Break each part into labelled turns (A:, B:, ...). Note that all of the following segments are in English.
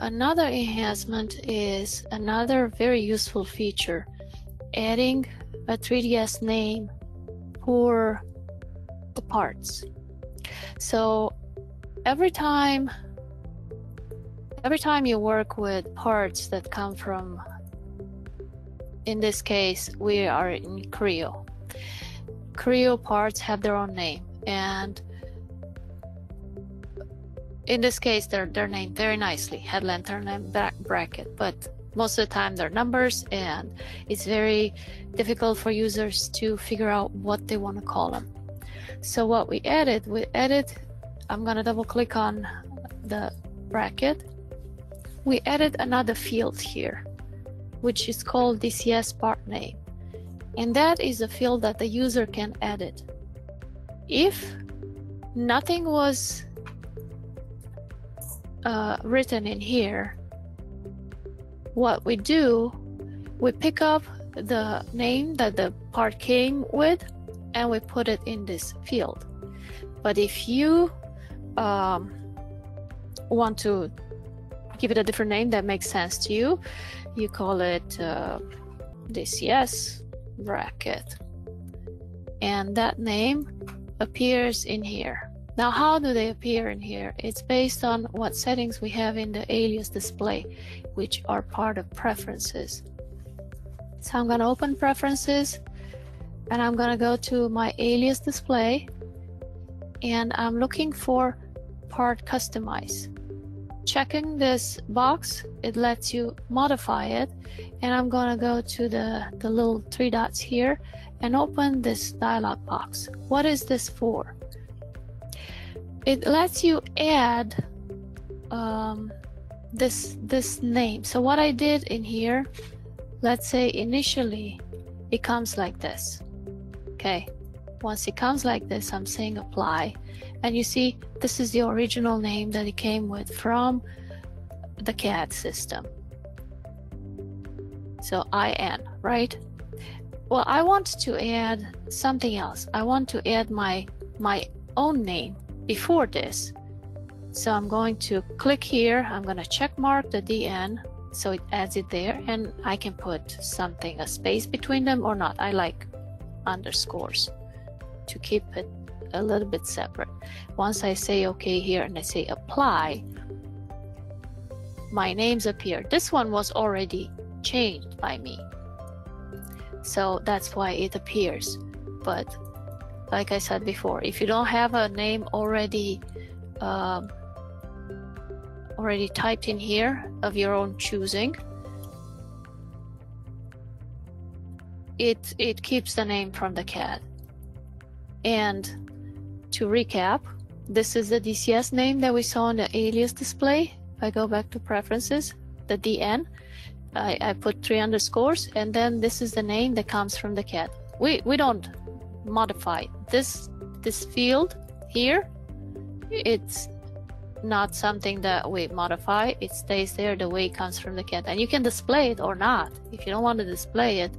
A: Another enhancement is another very useful feature, adding a 3DCS name for the parts. So every time every time you work with parts that come from in this case we are in Creo. Creo parts have their own name and in this case they're they're named very nicely head lantern and back bracket but most of the time they're numbers and it's very difficult for users to figure out what they want to call them so what we added we added i'm going to double click on the bracket. We added another field here which is called dcs part name and that is a field that the user can edit. If nothing was uh, written in here, what we do, we pick up the name that the part came with and we put it in this field. But if you um, want to give it a different name that makes sense to you, you call it uh, DCS bracket. And that name appears in here. Now, how do they appear in here? It's based on what settings we have in the alias display, which are part of preferences. So I'm going to open preferences and I'm going to go to my alias display and I'm looking for part customize. Checking this box, it lets you modify it and I'm going to go to the, the little three dots here and open this dialog box. What is this for? It lets you add um, this this name. So what I did in here let's say initially it comes like this. Okay. Once it comes like this I'm saying apply. And you see this is the original name that it came with from the CAD system. So IN right? Well I want to add something else. I want to add my my own name before this. So I'm going to click here. I'm going to check mark the DN so it adds it there and I can put something, a space between them or not. I like underscores to keep it a little bit separate. Once I say OK here and I say apply, my names appear. This one was already changed by me. So that's why it appears. But like I said before, if you don't have a name already um, already typed in here of your own choosing, it it keeps the name from the CAD. And to recap, this is the DCS name that we saw in the alias display. If I go back to preferences, the DN, I, I put three underscores, and then this is the name that comes from the CAD. We we don't modify this this field here. It's not something that we modify. It stays there the way it comes from the CAD and you can display it or not. If you don't want to display it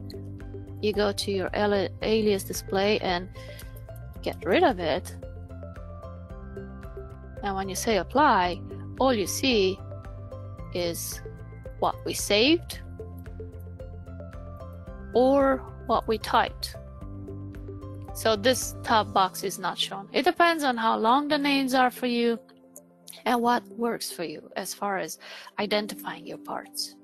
A: you go to your alias display and get rid of it. And when you say apply all you see is what we saved or what we typed so this top box is not shown. It depends on how long the names are for you and what works for you as far as identifying your parts.